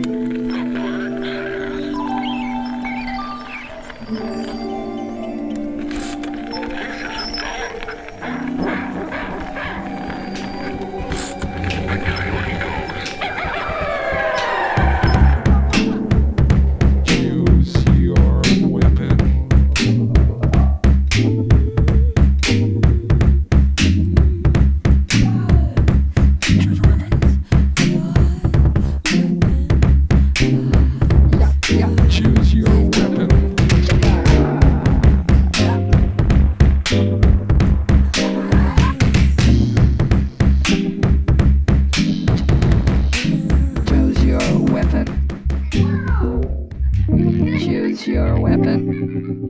Thank you. Choose your weapon.